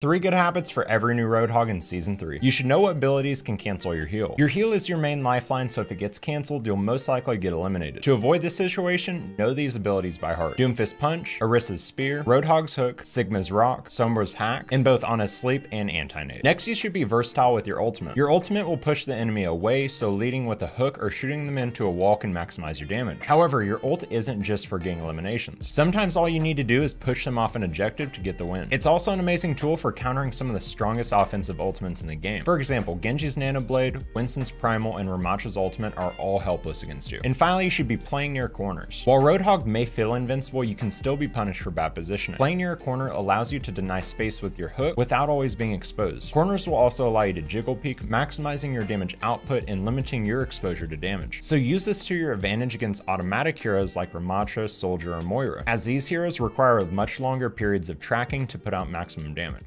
Three good habits for every new Roadhog in Season 3. You should know what abilities can cancel your heal. Your heal is your main lifeline, so if it gets cancelled, you'll most likely get eliminated. To avoid this situation, know these abilities by heart. Doomfist Punch, Orisa's Spear, Roadhog's Hook, Sigma's Rock, Sombra's Hack, and both Ana's Sleep and Anti-Nade. Next, you should be versatile with your ultimate. Your ultimate will push the enemy away, so leading with a hook or shooting them into a wall can maximize your damage. However, your ult isn't just for getting eliminations. Sometimes all you need to do is push them off an objective to get the win. It's also an amazing tool for countering some of the strongest offensive ultimates in the game. For example, Genji's Nano Blade, Winston's Primal, and Ramattra's ultimate are all helpless against you. And finally, you should be playing near corners. While Roadhog may feel invincible, you can still be punished for bad positioning. Playing near a corner allows you to deny space with your hook without always being exposed. Corners will also allow you to jiggle peek, maximizing your damage output and limiting your exposure to damage. So use this to your advantage against automatic heroes like Ramattra, Soldier, or Moira, as these heroes require much longer periods of tracking to put out maximum damage.